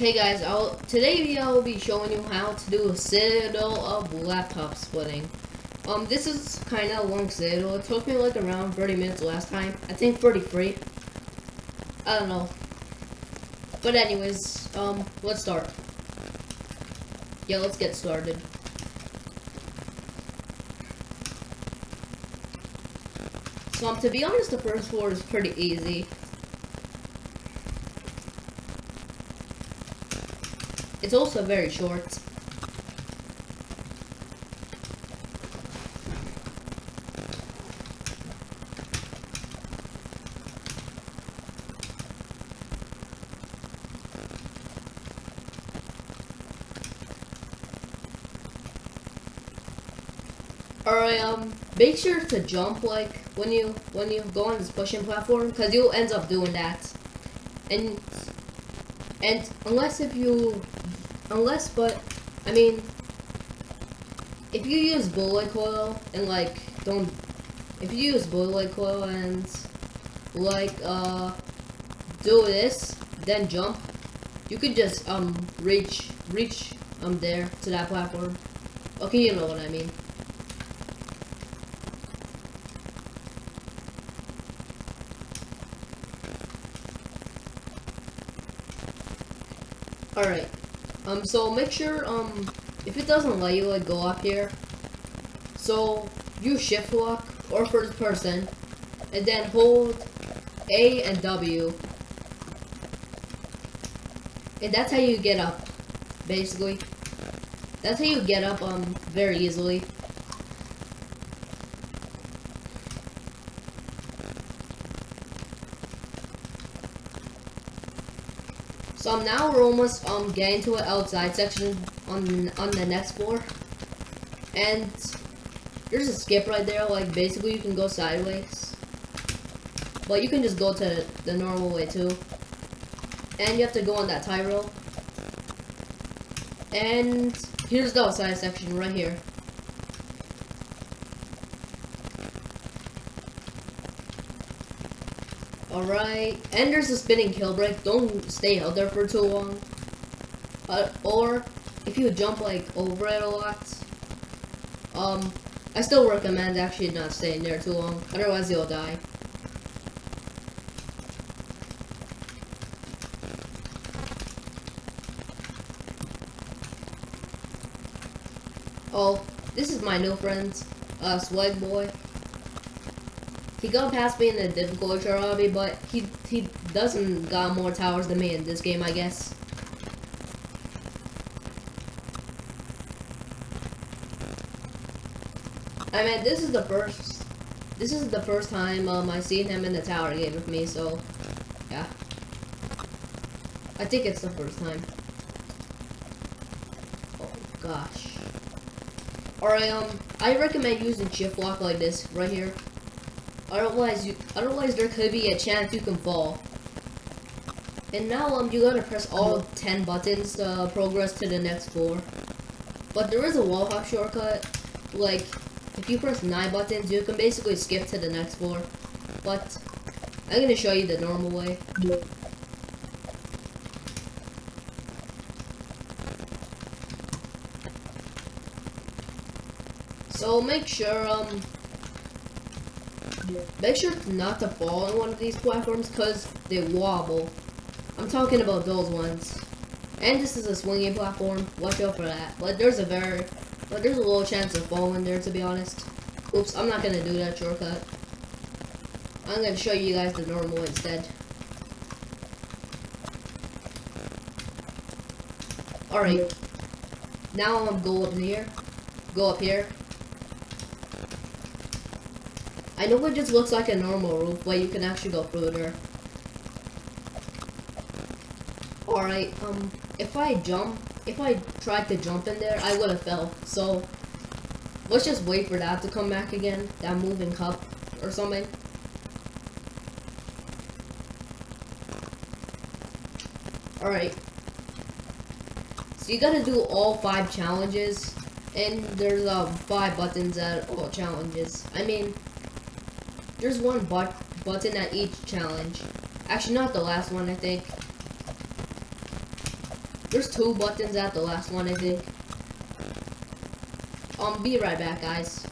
Hey guys, I'll, today video I will be showing you how to do a citadel of laptop splitting. Um, this is kind of a long citadel. It took me like around 30 minutes last time. I think 33. I don't know. But anyways, um, let's start. Yeah, let's get started. So, um, to be honest, the first floor is pretty easy. It's also very short. Alright, um, make sure to jump, like, when you, when you go on this pushing platform, because you'll end up doing that. And, and unless if you Unless, but, I mean, if you use bullet coil and, like, don't, if you use bullet coil and, like, uh, do this, then jump, you could just, um, reach, reach, um, there, to that platform. Okay, you know what I mean. Alright. Um, so make sure, um, if it doesn't let you, like, go up here, so use shift lock or first person, and then hold A and W, and that's how you get up, basically. That's how you get up, um, very easily. So um, now we're almost um getting to an outside section on on the next floor, and there's a skip right there. Like basically, you can go sideways, but you can just go to the normal way too. And you have to go on that tie rope. And here's the outside section right here. Alright, and there's a spinning kill brick. Don't stay out there for too long. Uh, or, if you jump like over it a lot, um, I still recommend actually not staying there too long. Otherwise you'll die. Oh, this is my new friend, uh, Swag Boy. He got past me in the difficult lobby, but he he doesn't got more towers than me in this game, I guess. I mean, this is the first, this is the first time um I seen him in the tower game with me, so yeah. I think it's the first time. Oh gosh. Alright, um, I recommend using shift lock like this right here. Otherwise, you otherwise there could be a chance you can fall. And now um you gotta press all 10 buttons to progress to the next floor. But there is a wall hop shortcut. Like if you press 9 buttons, you can basically skip to the next floor. But I'm gonna show you the normal way. So make sure um Make sure not to fall on one of these platforms because they wobble. I'm talking about those ones. And this is a swinging platform. Watch out for that. But there's a very, but there's a low chance of falling there to be honest. Oops, I'm not gonna do that shortcut. I'm gonna show you guys the normal instead. Alright. Now I'm gonna go up here. Go up here. I know it just looks like a normal roof, but you can actually go through there. Alright, um, if I jump, if I tried to jump in there, I would have fell. So, let's just wait for that to come back again, that moving cup or something. Alright. So you gotta do all five challenges, and there's um, five buttons at all challenges. I mean, there's one but button at each challenge. Actually, not the last one, I think. There's two buttons at the last one, I think. Um, be right back, guys.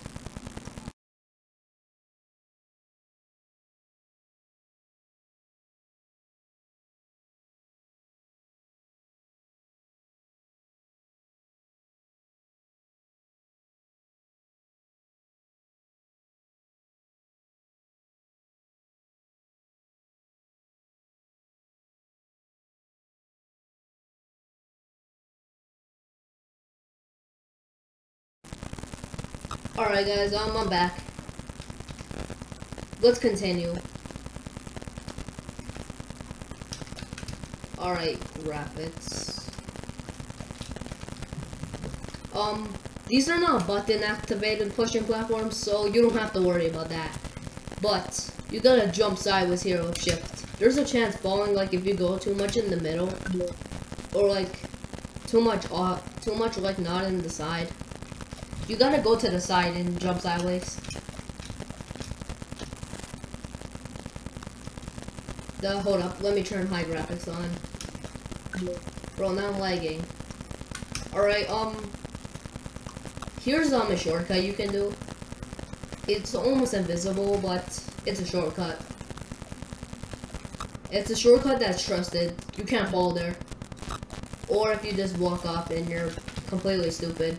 Alright guys, um, I'm back. Let's continue. Alright, graphics. Um, these are not button activated pushing platforms, so you don't have to worry about that. But, you gotta jump sideways here with shift. There's a chance falling, like, if you go too much in the middle. Or, like, too much off, too much, like, not in the side. You gotta go to the side and jump sideways. The, hold up, let me turn high graphics on. Bro, now I'm lagging. Alright, um, here's um, a shortcut you can do. It's almost invisible, but it's a shortcut. It's a shortcut that's trusted. You can't fall there. Or if you just walk off and you're completely stupid.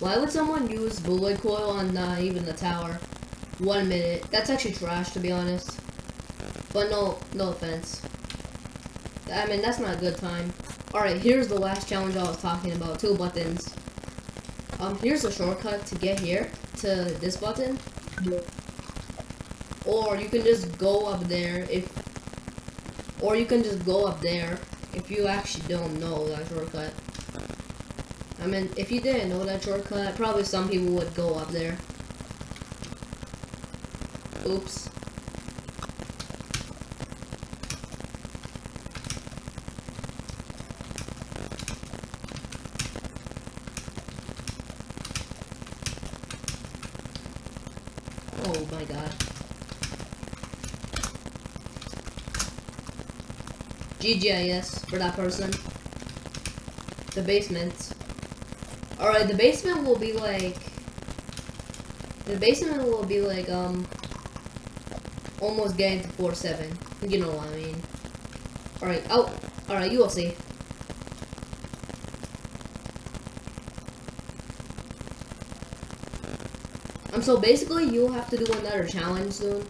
Why would someone use bullet coil on uh, even the tower? One minute. That's actually trash, to be honest. But no, no offense. I mean, that's not a good time. Alright, here's the last challenge I was talking about. Two buttons. Um, here's a shortcut to get here, to this button. Or you can just go up there if... Or you can just go up there if you actually don't know that shortcut. I mean, if you didn't know that shortcut, probably some people would go up there. Oops. Oh my god. GGIS for that person. The basement. Alright, the basement will be like... The basement will be like, um... Almost getting to 4-7. You know what I mean. Alright, oh, alright, you will see. Um, so basically, you'll have to do another challenge soon.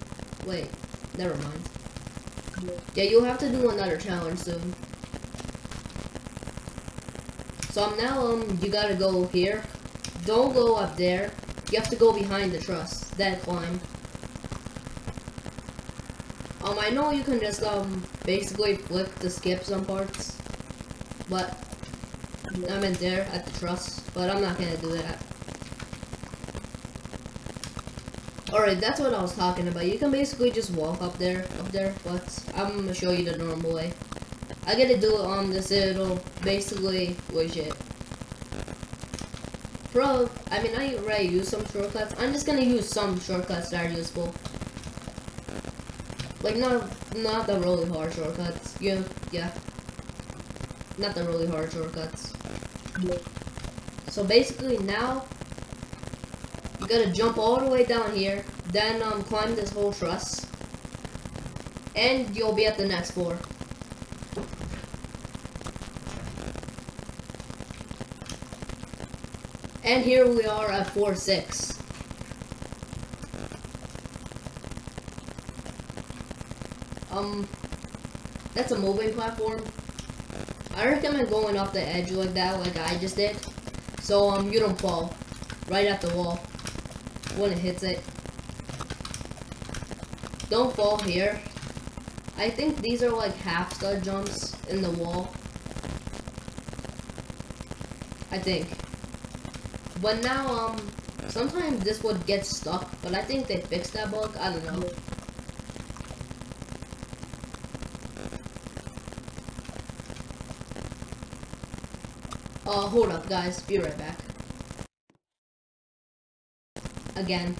Wait, never mind. Yeah, you'll have to do another challenge soon. Um, now um you gotta go here. Don't go up there. You have to go behind the truss. Then climb. Um, I know you can just um basically flip to skip some parts, but I'm in there at the truss. But I'm not gonna do that. Alright, that's what I was talking about. You can basically just walk up there, up there, but I'm gonna show you the normal way. I gotta do it on this little, basically, widget. Bro, I mean, I already use some shortcuts. I'm just gonna use some shortcuts that are useful. Like, not, not the really hard shortcuts. Yeah, yeah. Not the really hard shortcuts. So basically now, you gotta jump all the way down here, then um, climb this whole truss, and you'll be at the next floor. And here we are at 4-6. Um, that's a moving platform. I recommend going off the edge like that, like I just did. So, um, you don't fall right at the wall when it hits it. Don't fall here. I think these are like half stud jumps in the wall. I think. But now, um, sometimes this would get stuck, but I think they fixed that bug. I don't know. Uh, hold up, guys. Be right back. Again.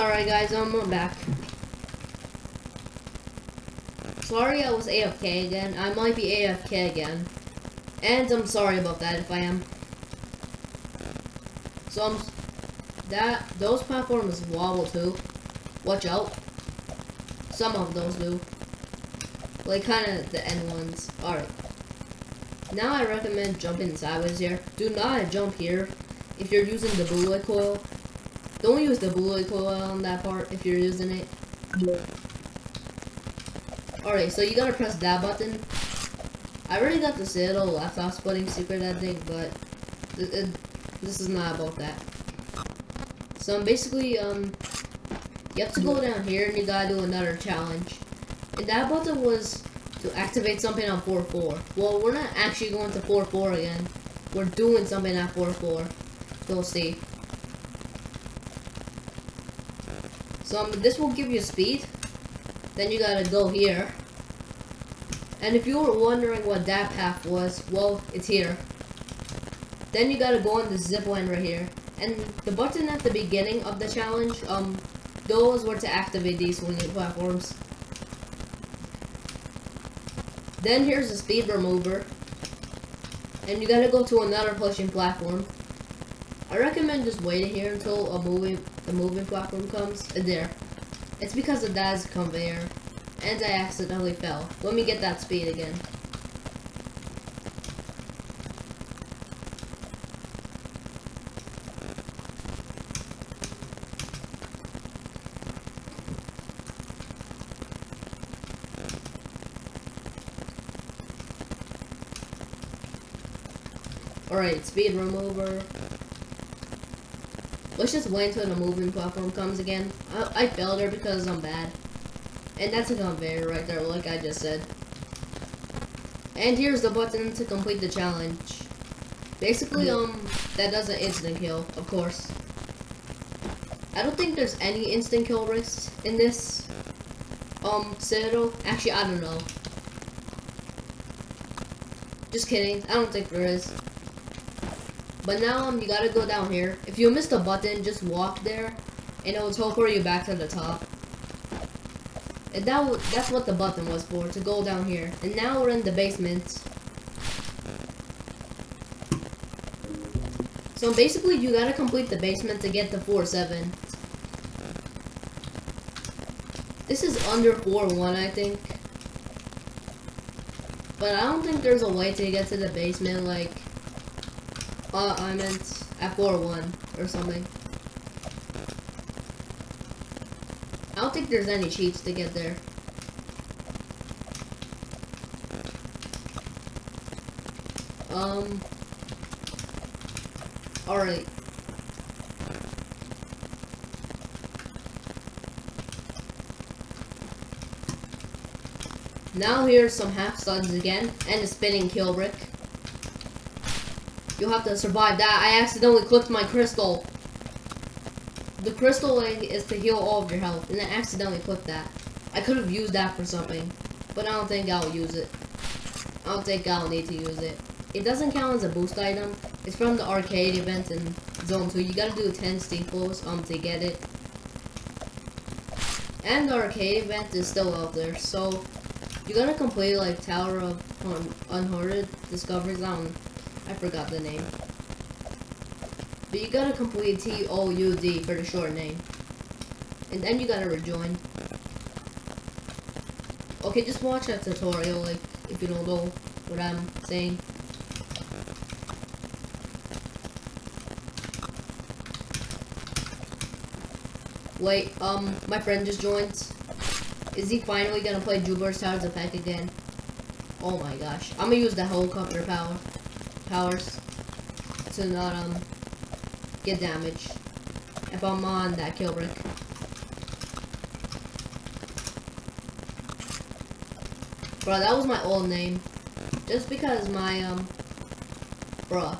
Alright guys, I'm back. Sorry I was AFK again. I might be AFK again. And I'm sorry about that if I am. So I'm that those platforms wobble too. Watch out. Some of those do. Like kind of the end ones. Alright. Now I recommend jumping sideways here. Do not jump here if you're using the bullet coil. Don't use the bullet coil on that part if you're using it. Alright, so you gotta press that button. I already got the Citadel laptop splitting secret I think, but it, this is not about that. So I'm basically, um, you have to go down here and you gotta do another challenge. And that button was to activate something on 4-4. Well, we're not actually going to 4-4 again. We're doing something at 4-4. We'll see. So um, this will give you speed. Then you gotta go here. And if you were wondering what that path was, well, it's here. Then you gotta go on the zip line right here. And the button at the beginning of the challenge, um, those were to activate these swinging platforms. Then here's the speed remover. And you gotta go to another pushing platform. I recommend just waiting here until a moving the moving platform comes. And there. It's because of that conveyor. And I accidentally fell. Let me get that speed again. Alright, speed remover. Let's just wait until the moving platform comes again. I, I failed her because I'm bad. And that's a conveyor right there, like I just said. And here's the button to complete the challenge. Basically, um, that does an instant kill, of course. I don't think there's any instant kill risks in this, um, Citadel. Actually, I don't know. Just kidding. I don't think there is. But now um, you gotta go down here. If you missed a button, just walk there, and it will teleport you back to the top. And that that's what the button was for, to go down here. And now we're in the basement. So basically, you gotta complete the basement to get the 4-7. This is under 4-1, I think. But I don't think there's a way to get to the basement, like... Uh, I meant at 4-1 or something. I don't think there's any cheats to get there. Um. Alright. Now here's some half studs again, and a spinning kill brick. You'll have to survive that. I accidentally clicked my crystal. The crystal egg is to heal all of your health, and I accidentally clicked that. I could have used that for something, but I don't think I'll use it. I don't think I'll need to use it. It doesn't count as a boost item. It's from the arcade event in Zone 2. You gotta do 10 steeples um, to get it. And the arcade event is still out there, so you gotta complete like Tower of Un Unhoarded Discoveries. I I forgot the name. But you gotta complete T-O-U-D for the short name. And then you gotta rejoin. Okay, just watch that tutorial, like, if you don't know what I'm saying. Wait, um, my friend just joined. Is he finally gonna play Juke's Towers of Hell again? Oh my gosh. I'm gonna use the helicopter power powers to not um get damaged if I'm on that kill brick. Bro, that was my old name. Just because my, um, bruh.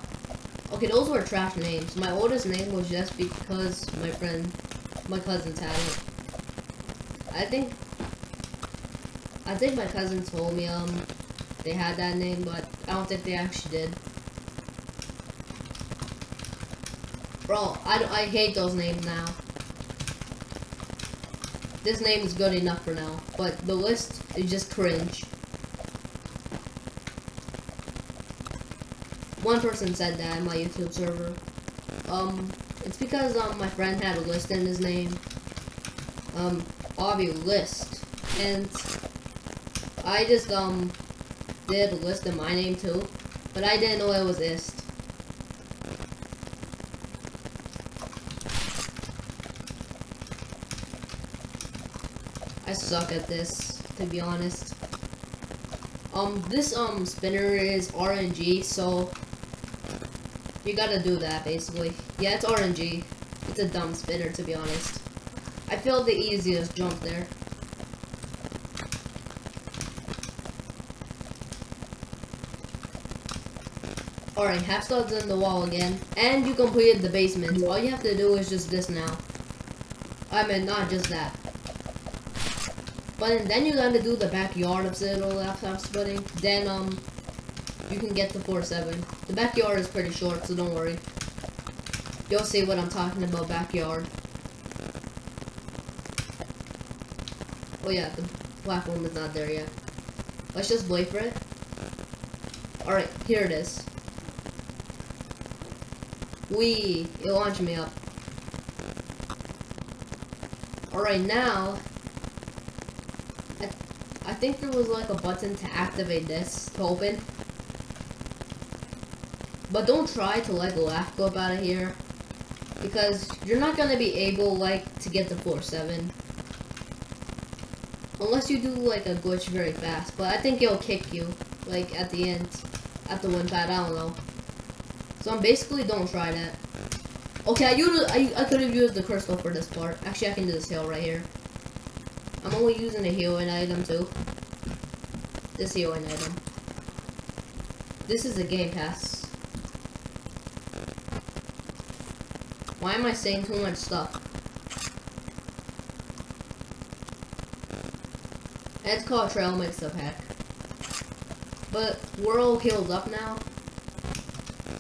Okay, those were trash names. My oldest name was just because my friend, my cousins had it. I think, I think my cousin told me, um, they had that name, but I don't think they actually did. Bro, I, I hate those names now. this name is good enough for now, but the list is just cringe. One person said that in my YouTube server. Um, it's because um my friend had a list in his name. Um, obvi list, and I just um did a list in my name too, but I didn't know it was ist. Suck at this, to be honest. Um, this um spinner is RNG, so you gotta do that basically. Yeah, it's RNG. It's a dumb spinner, to be honest. I failed the easiest jump there. Alright, half studs in the wall again. And you completed the basement. All you have to do is just this now. I mean, not just that. But then you gotta do the backyard of Citadel after splitting. Then, um, you can get the 4-7. The backyard is pretty short, so don't worry. You'll see what I'm talking about backyard. Oh yeah, the platform is not there yet. Let's just wait for it. Alright, here it is. We, it launched me up. Alright, now, think there was like a button to activate this, to open. But don't try to like laugh go out of here. Because you're not gonna be able like to get the 4-7. Unless you do like a glitch very fast. But I think it'll kick you. Like at the end. At the one pad, I don't know. So I'm basically don't try that. Okay, I I, I could have used the crystal for this part. Actually, I can do this heal right here. I'm only using a healing item too. This healing item. This is a game pass. Why am I saying too much stuff? It's called Trail Mix Up Hack. But we're all healed up now.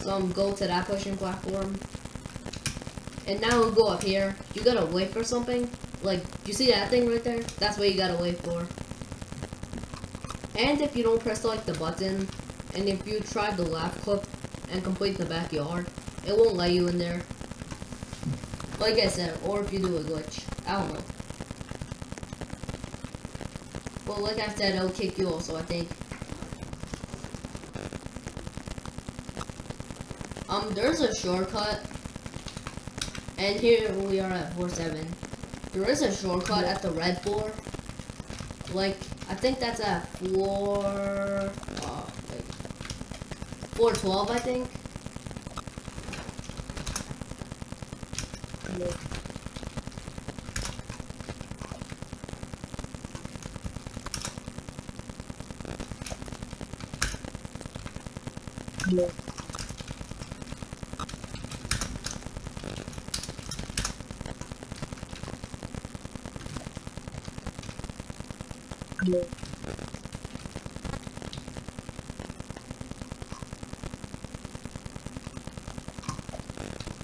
So I'm go to that pushing platform. And now we'll go up here. You gotta wait for something. Like, you see that thing right there? That's what you gotta wait for. And if you don't press like the button, and if you try the left clip and complete the backyard, it won't let you in there. Like I said, or if you do a glitch. I don't know. Well, like I said, it'll kick you also, I think. Um, there's a shortcut. And here we are at 4-7. There is a shortcut at the red floor. Like, I think that's at 4... Uh, wait. 412, I think.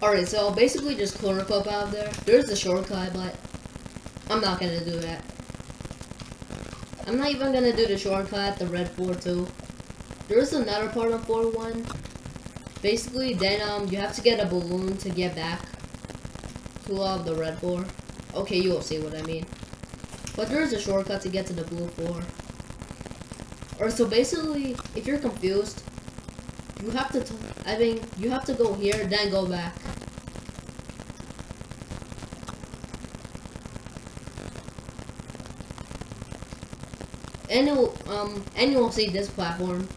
Alright, so I'll basically just corner clip out there. There's a shortcut, but I'm not gonna do that. I'm not even gonna do the shortcut, the red 4-2. There's another part of 4-1. Basically, then um, you have to get a balloon to get back to uh, the red 4. Okay, you will see what I mean. But there is a shortcut to get to the blue 4. Or so basically, if you're confused, you have to, I mean, you have to go here, then go back. And you'll, um, and you'll see this platform.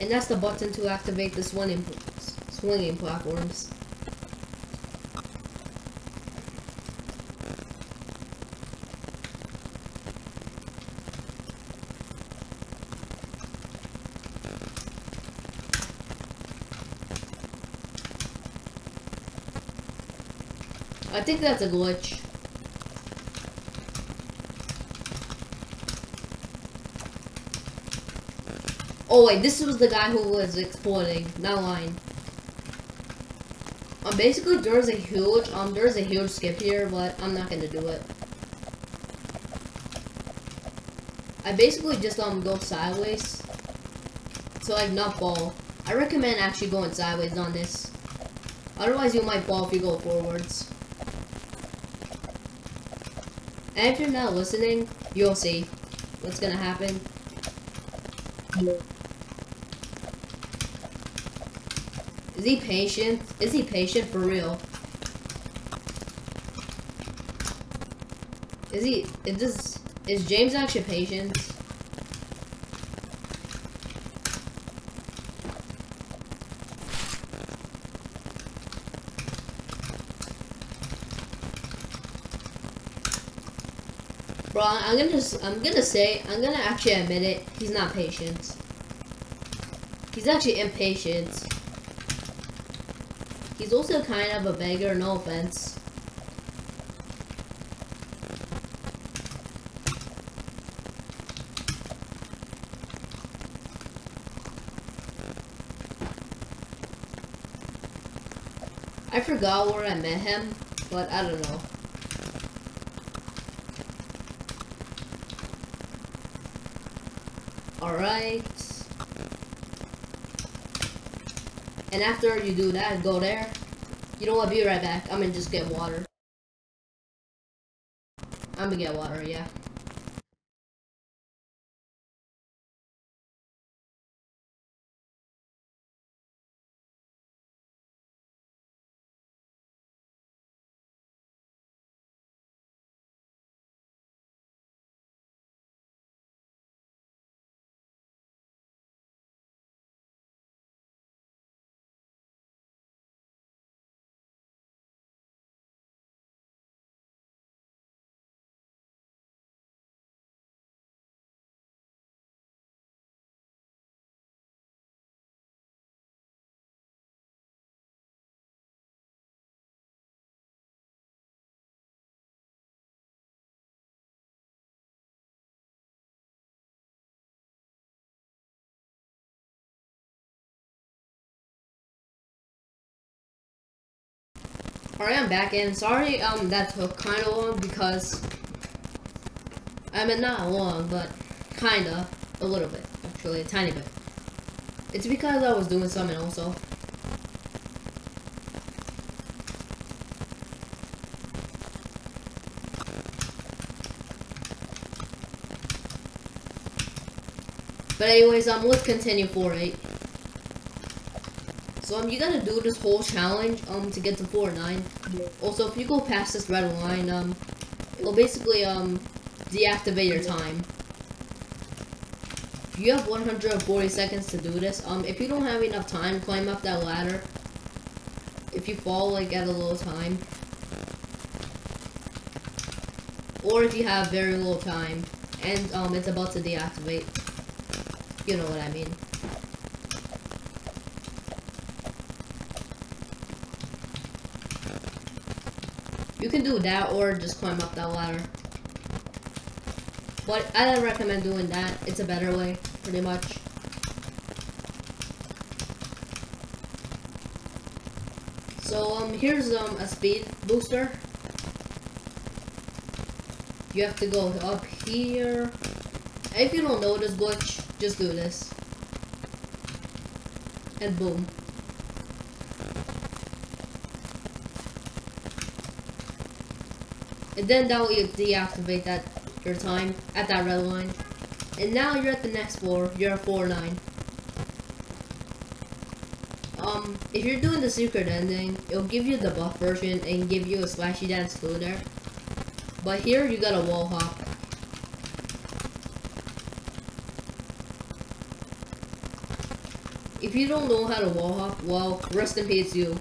And that's the button to activate the swinging, swinging platforms. I think that's a glitch. Oh wait, this was the guy who was exploding, not lying. Um, basically there's a huge, um, there's a huge skip here, but I'm not gonna do it. I basically just um go sideways so like not fall. I recommend actually going sideways on this. Otherwise you might fall if you go forwards. And if you're not listening, you'll see what's gonna happen. He patient? Is he patient for real? Is he, is this, is James actually patient? Bro, I'm gonna just, I'm gonna say, I'm gonna actually admit it, he's not patient. He's actually impatient. He's also kind of a beggar, no offense. I forgot where I met him, but I don't know. Alright. And after you do that, go there. You know what, be right back. I'm gonna just get water. I'm gonna get water, yeah. Alright, I'm back in. Sorry, um, that took kind of long because, I mean, not long, but kind of, a little bit, actually, a tiny bit. It's because I was doing something also. But anyways, um, let's continue 4-8. So um, you gotta do this whole challenge um to get to 4-9. Also, if you go past this red line, um, it'll basically um deactivate your time. You have 140 seconds to do this. Um, if you don't have enough time, climb up that ladder. If you fall like at a low time, or if you have very little time and um it's about to deactivate, you know what I mean. Do that or just climb up that ladder. But I don't recommend doing that. It's a better way, pretty much. So um, here's um a speed booster. You have to go up here. If you don't know this glitch, just do this. And boom. And then that will deactivate that your time at that red line. And now you're at the next floor. You're at 4-9. Um, if you're doing the secret ending, it'll give you the buff version and give you a splashy dance through there. But here you got a wall hop. If you don't know how to wall hop, well, rest in peace you.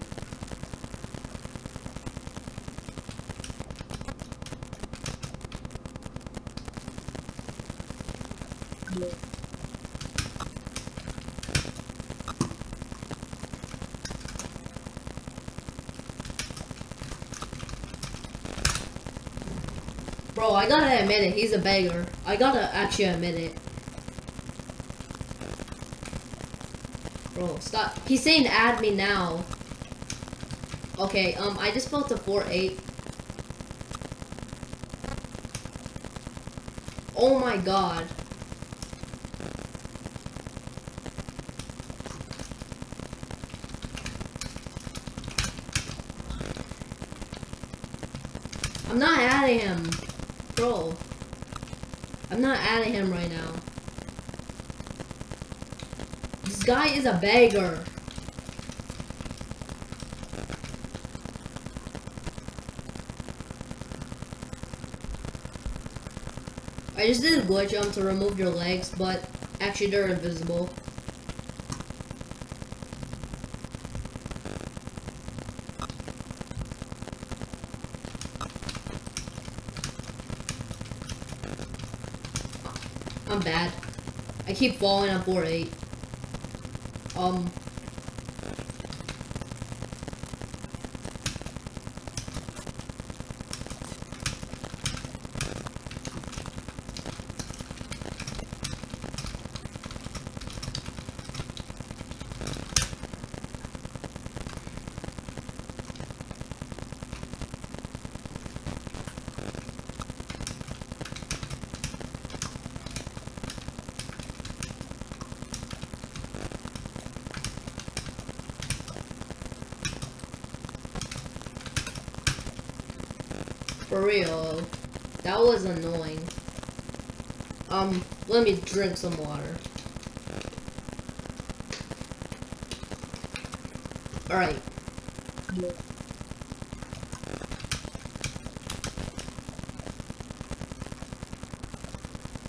Bro, I gotta admit it, he's a beggar. I gotta actually admit it. Bro, stop. He's saying add me now. Okay, um, I just built a 4-8. Oh my god. I'm not adding him. Bro. Not adding him right now. This guy is a beggar. I just did a glitch jump to remove your legs, but actually they're invisible. I'm bad. I keep falling on 4-8. Um, For real. That was annoying. Um, let me drink some water. Alright.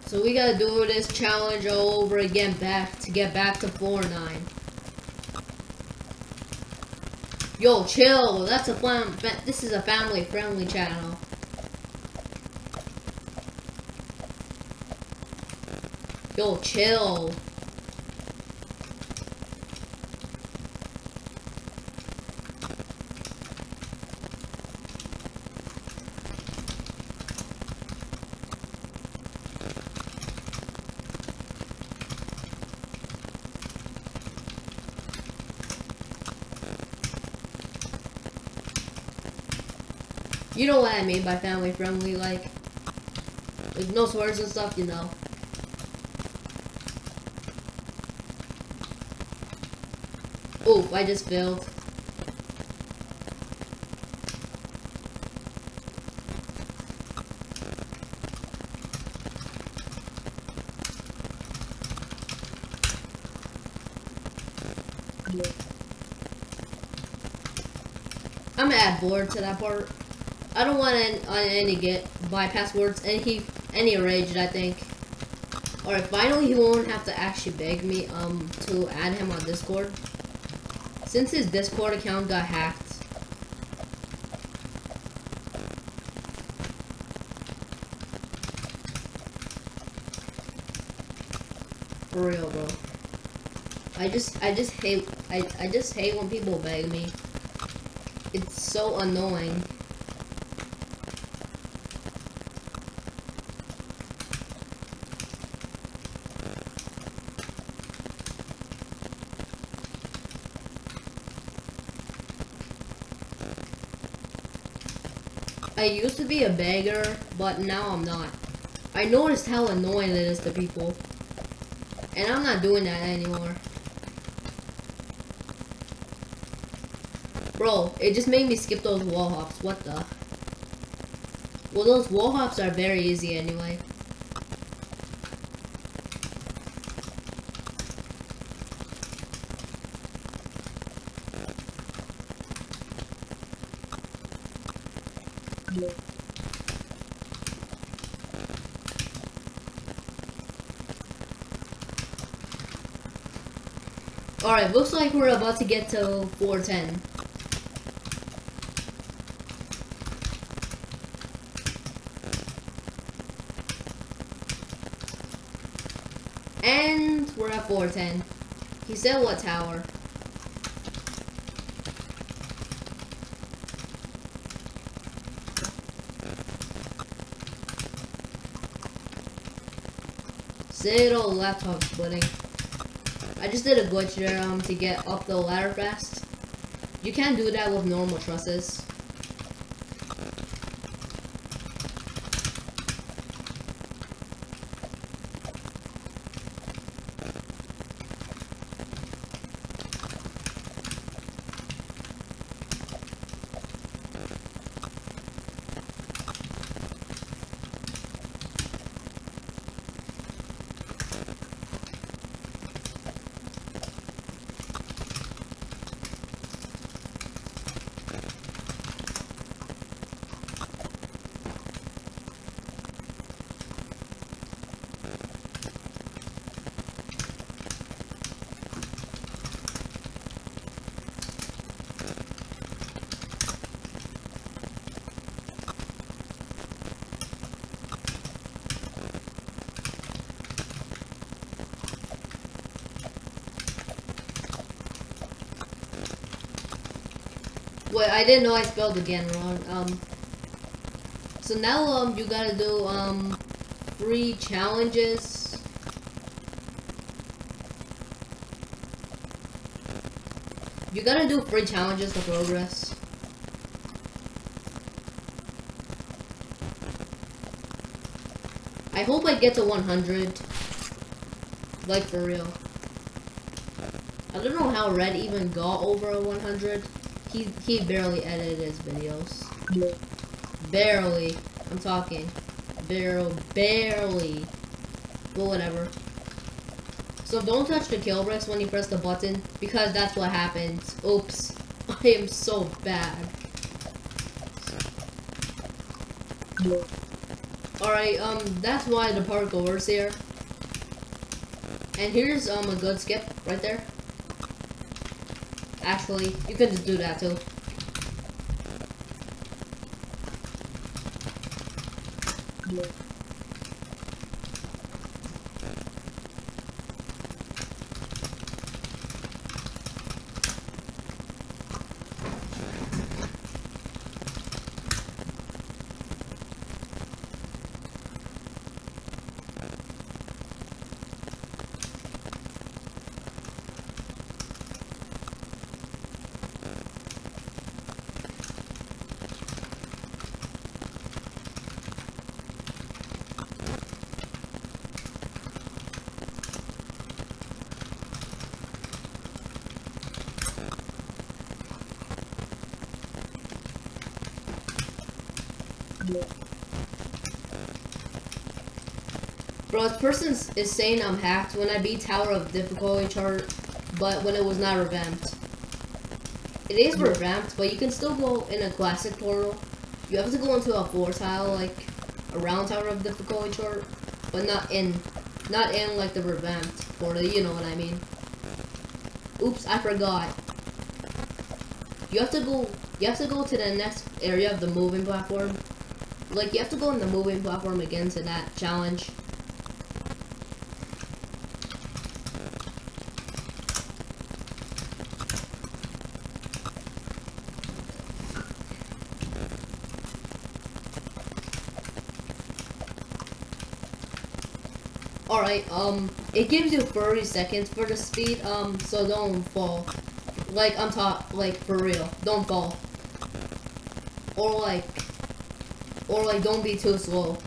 So we gotta do this challenge all over again back to get back to 4-9. Yo, chill. That's a fam. This is a family-friendly channel. Yo, chill. You know what I mean by family friendly, like, like no swears and stuff, you know. Oh, I just failed. I'm gonna add board to that part. I don't want any, on any get bypass words any any rage I think. Alright, finally he won't have to actually beg me um to add him on Discord. Since his Discord account got hacked. For real, bro. I just, I just hate, I, I just hate when people beg me. It's so annoying. I used be a beggar, but now I'm not. I noticed how annoying it is to people. And I'm not doing that anymore. Bro, it just made me skip those wall hops. What the? Well, those wall hops are very easy anyway. Alright, looks like we're about to get to 410. And we're at 410. He said what tower? Zero laptop splitting. I just did a glitch there um, to get up the ladder fast. You can't do that with normal trusses. Wait, I didn't know I spelled again wrong. Um, so now um, you gotta do um, three challenges. You gotta do three challenges to progress. I hope I get to 100. Like, for real. I don't know how Red even got over 100. He, he barely edited his videos. Barely. I'm talking. Barely. Barely. But whatever. So don't touch the kill bricks when you press the button, because that's what happens. Oops. I am so bad. Alright, um, that's why the park parkour's here. And here's um a good skip right there. Actually, you could just do that too. Bro, this person is saying I'm hacked when I beat Tower of Difficulty chart, but when it was not revamped. It is revamped, but you can still go in a classic portal. You have to go into a four tile, like, around Tower of Difficulty chart, but not in, not in, like, the revamped portal, you know what I mean. Oops, I forgot. You have to go, you have to go to the next area of the moving platform. Like, you have to go in the moving platform again to that challenge. Um, it gives you 30 seconds for the speed, um, so don't fall. Like, I'm top, like, for real, don't fall. Or like, or like, don't be too slow.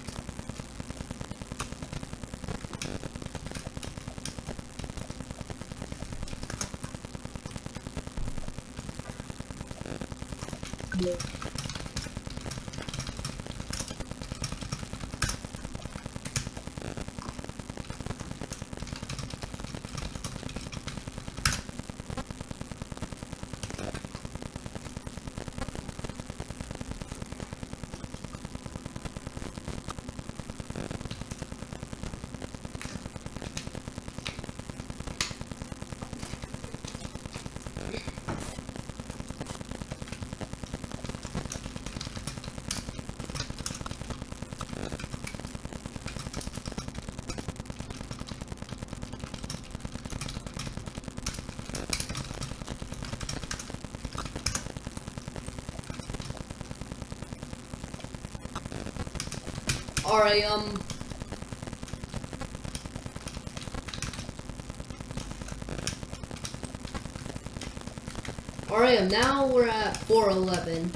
Um... Alright, now we're at 411.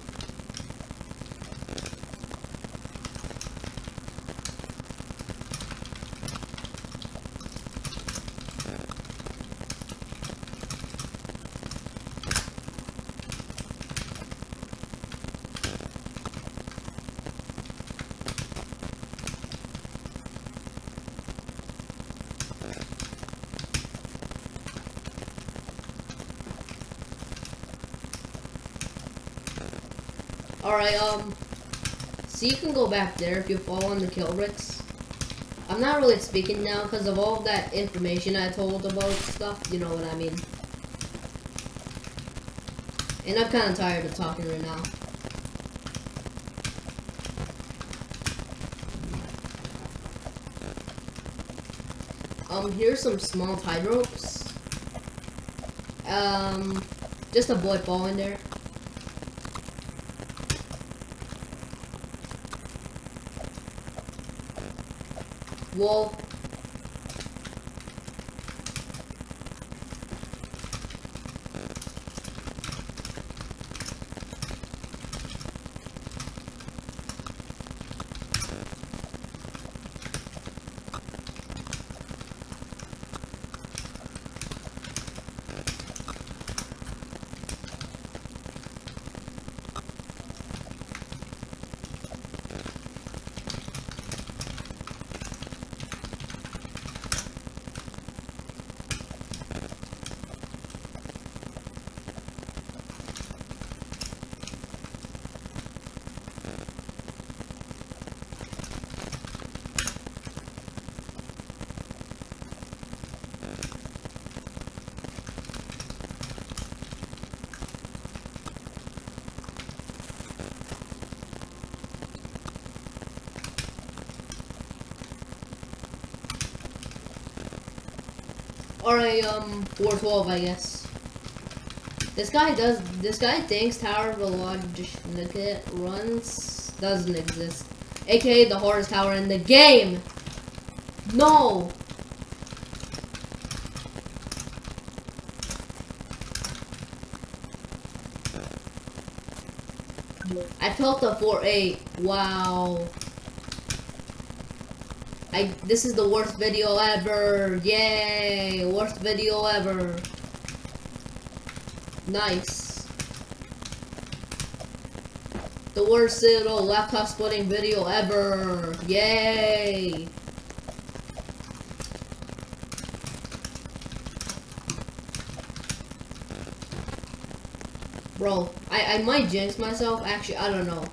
Alright, um, so you can go back there if you fall on the kill bricks. I'm not really speaking now because of all that information I told about stuff, you know what I mean. And I'm kind of tired of talking right now. Um, here's some small tight ropes. Um, just avoid falling there. Well, or a um 412, I guess. This guy does. This guy thinks Tower of Velocity runs doesn't exist, aka the hardest tower in the game. No. I felt the 4-8. Wow. I this is the worst video ever. Yay! Worst video ever. Nice. The worst little laptop splitting video ever. Yay! Bro, I, I might jinx myself. Actually, I don't know.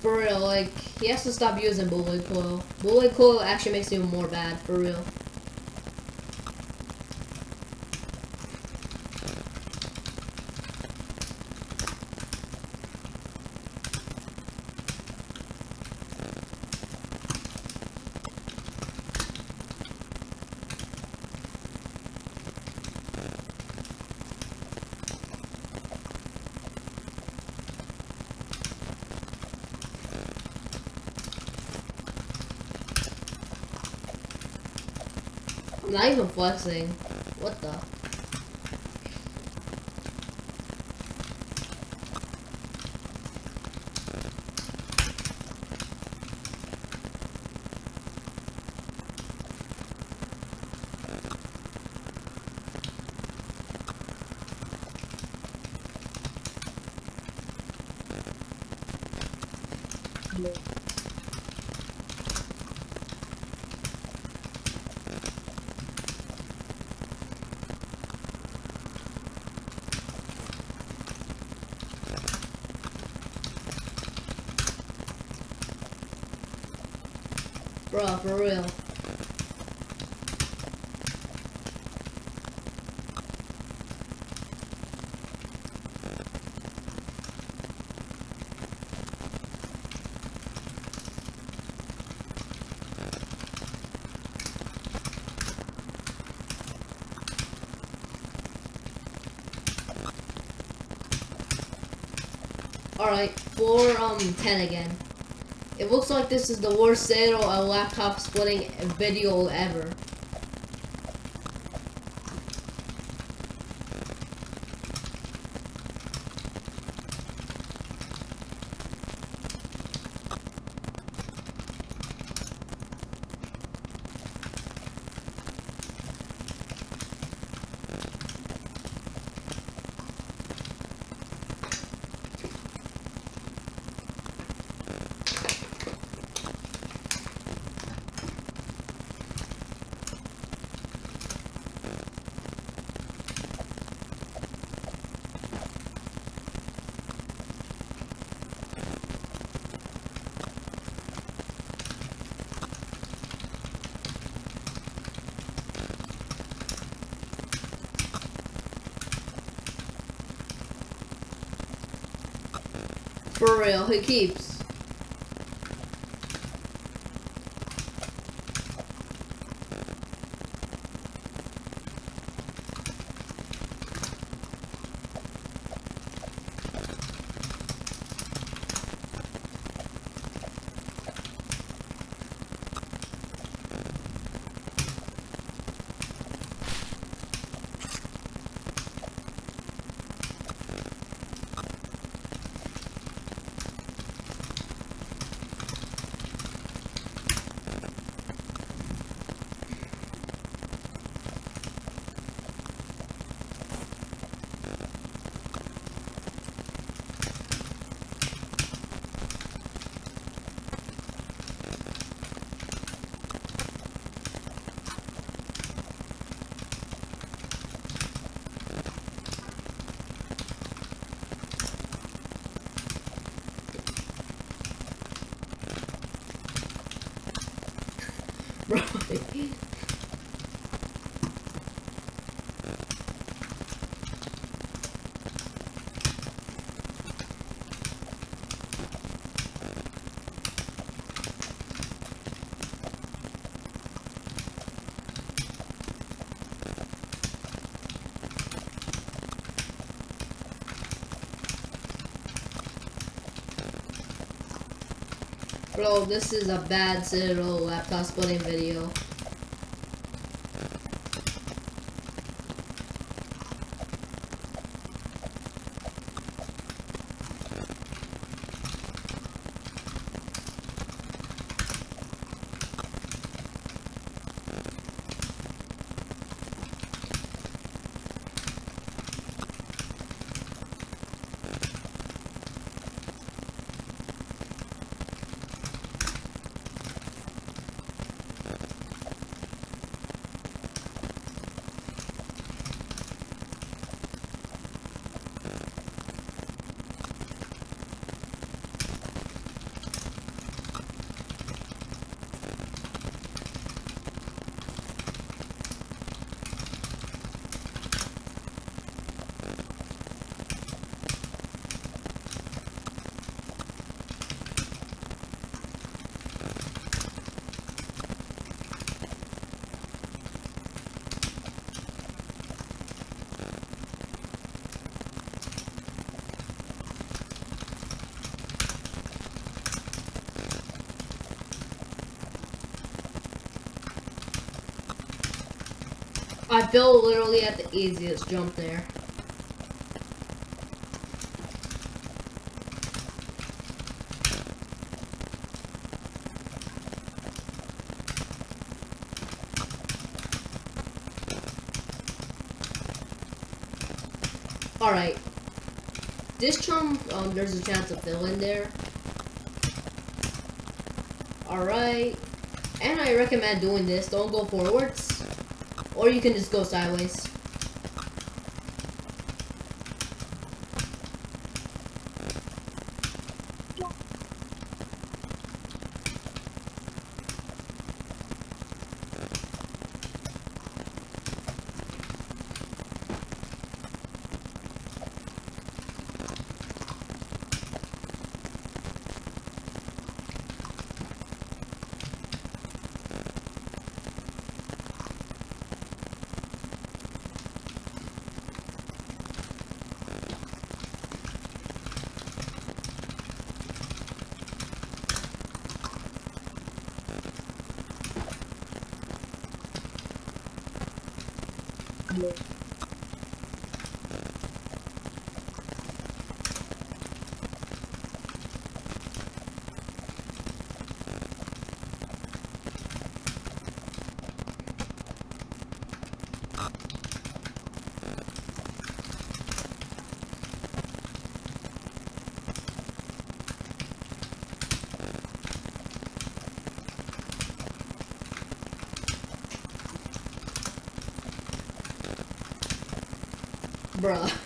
For real, like, he has to stop using bullet coil. Bullet coil actually makes him more bad, for real. Not even flexing. What the? Bro, for real. Alright, 4 um 10 again. Looks like this is the worst sale of laptop splitting video ever. Real, he keeps. Sí. Bro, this is a bad Citadel laptop splitting video. Fell literally at the easiest jump there. Alright. This jump, um, there's a chance of fill in there. Alright. And I recommend doing this. Don't go forwards. Or you can just go sideways. Bruh. Bruh.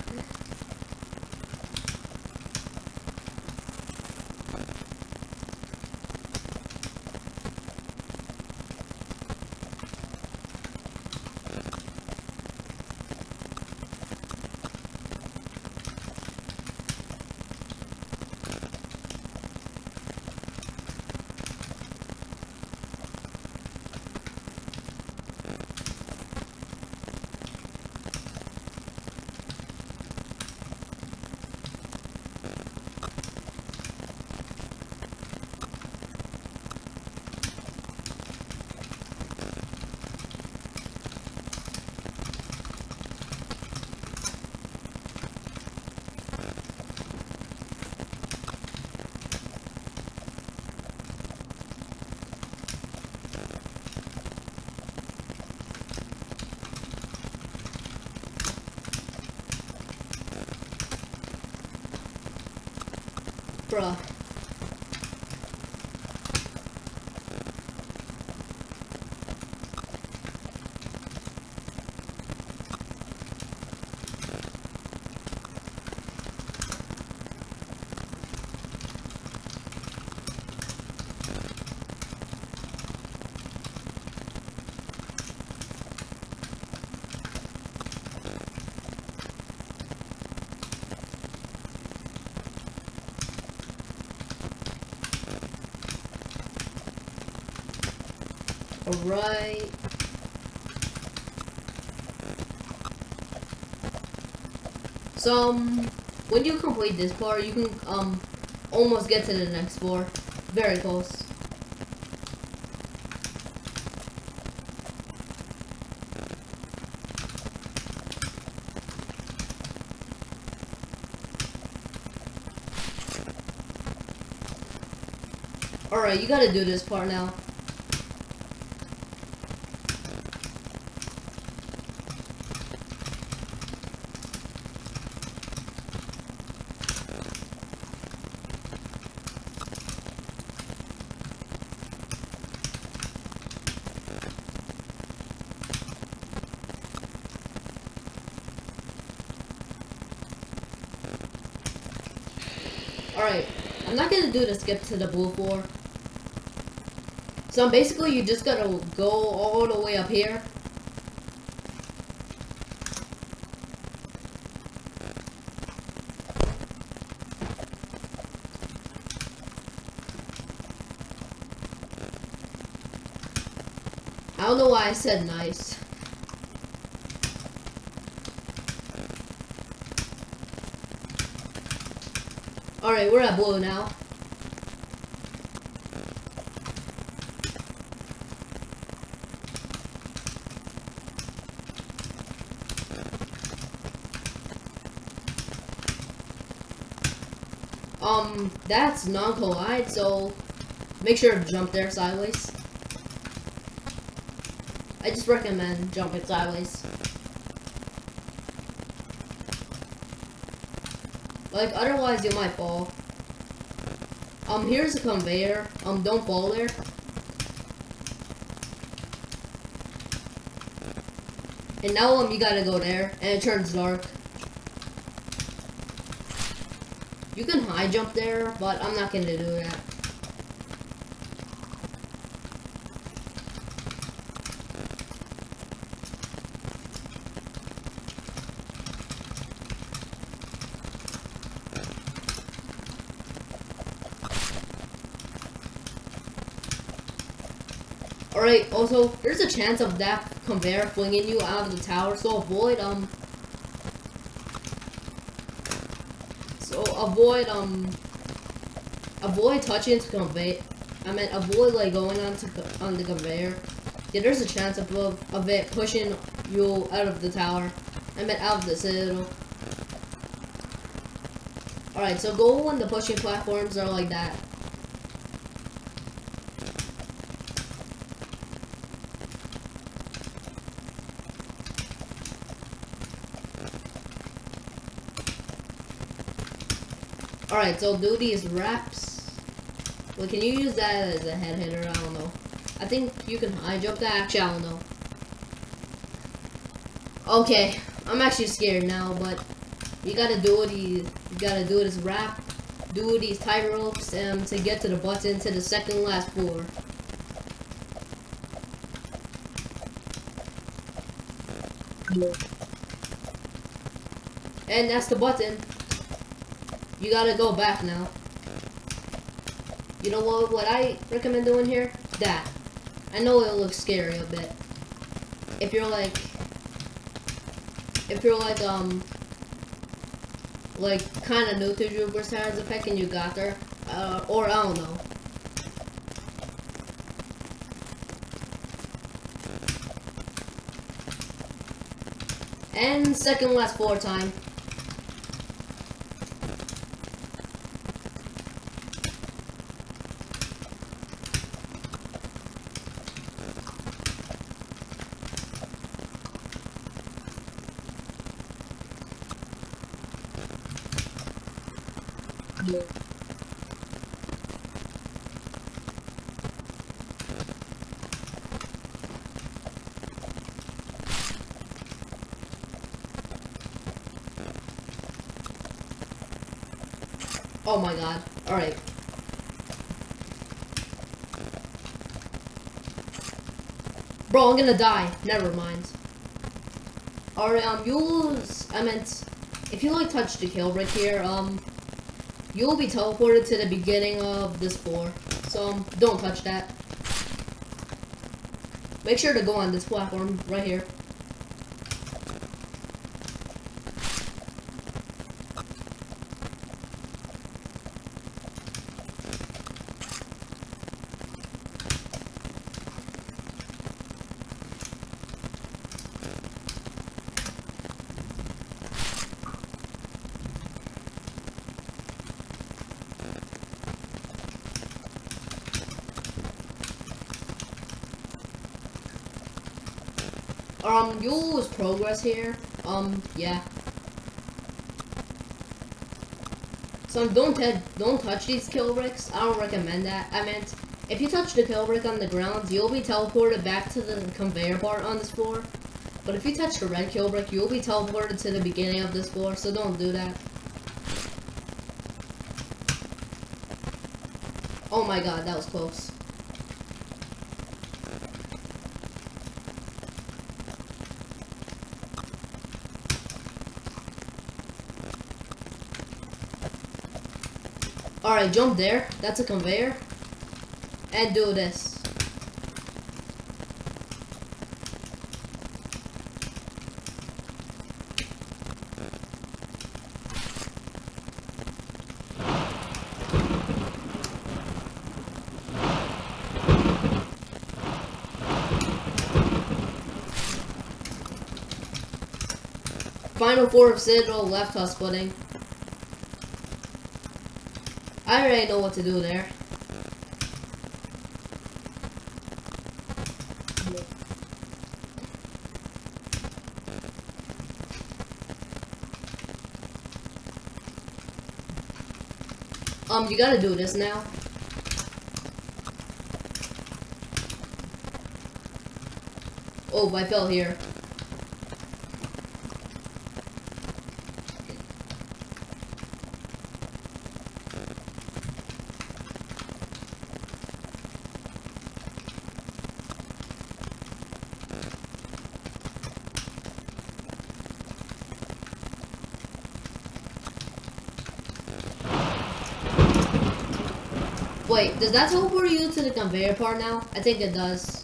Alright. So, um, when you complete this part, you can, um, almost get to the next floor. Very close. Alright, you gotta do this part now. Alright, I'm not gonna do the skip to the blue floor. So basically you just gotta go all the way up here. I don't know why I said nice. Alright, we're at blue now. Um, that's non-collide, so make sure to jump there sideways. I just recommend jumping sideways. Like, otherwise you might fall. Um, here's a conveyor. Um, don't fall there. And now, um, you gotta go there, and it turns dark. You can high jump there, but I'm not gonna do that. Alright, also, there's a chance of that conveyor flinging you out of the tower, so avoid, um... So, avoid, um... Avoid touching the conveyor. I mean, avoid, like, going onto on the conveyor. Yeah, there's a chance of, of it pushing you out of the tower. I meant out of the citadel. Alright, so go when the pushing platforms are like that. Alright, so do these wraps. Well, can you use that as a head hitter? I don't know. I think you can high jump that. Actually, I don't know. Okay, I'm actually scared now, but you gotta do these. You gotta do this wrap, do these tight ropes, um, to get to the button to the second last floor. And that's the button. You gotta go back now. You know what, what I recommend doing here? That. I know it looks scary a bit. If you're like, if you're like, um, like kind of new to Juke's Towers of Hell and you got there, uh, or I don't know. And second last floor time. Oh my god. Alright. Bro, I'm gonna die. Never mind. Alright, um, you'll... I meant... If you, like, touch to kill right here, um you'll be teleported to the beginning of this floor. So, um, don't touch that. Make sure to go on this platform right here. Um, you'll here. Um, yeah. So don't don't touch these kill bricks. I don't recommend that. I meant, if you touch the kill brick on the ground, you'll be teleported back to the conveyor part on this floor. But if you touch the red kill brick, you'll be teleported to the beginning of this floor, so don't do that. Oh my god, that was close. Alright, jump there. That's a conveyor. And do this. Final four of Citadel Laptop Splitting. I already know what to do there. Um, you gotta do this now. Oh, I fell here. Wait, does that teleport you to the conveyor part now? I think it does.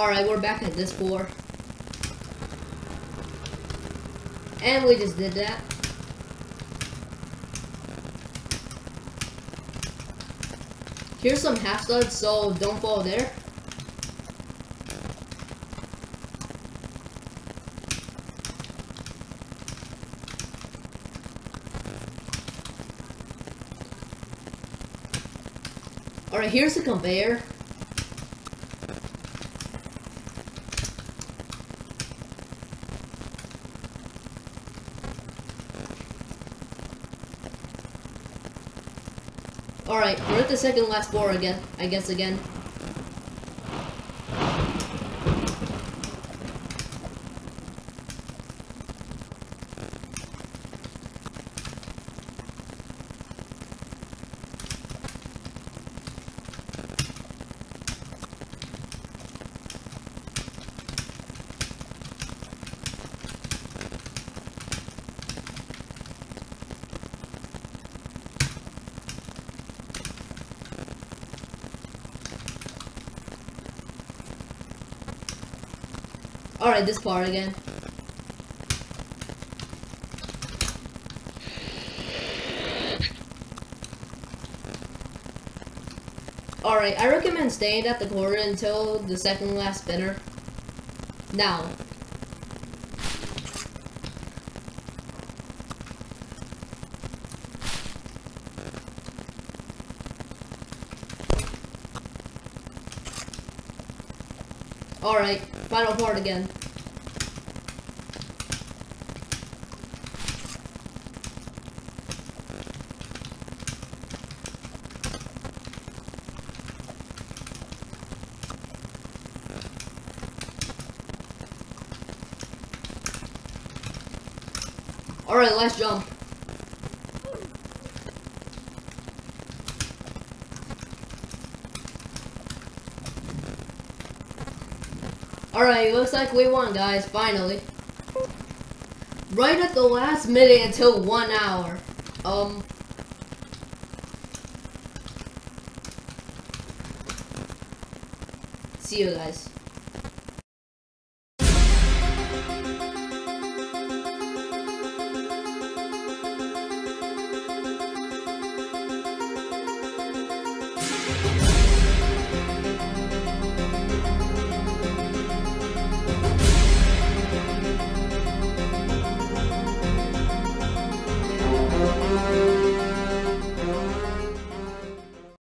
Alright, we're back at this floor. And we just did that. Here's some half studs, so don't fall there. Alright, here's the conveyor. Alright, we're at the second last floor again, I guess again. Alright, this part again. Alright, I recommend staying at the corner until the second last spinner. Now. Alright, final part again. Jump. Alright, looks like we won, guys, finally. Right at the last minute until one hour. Um... See you guys.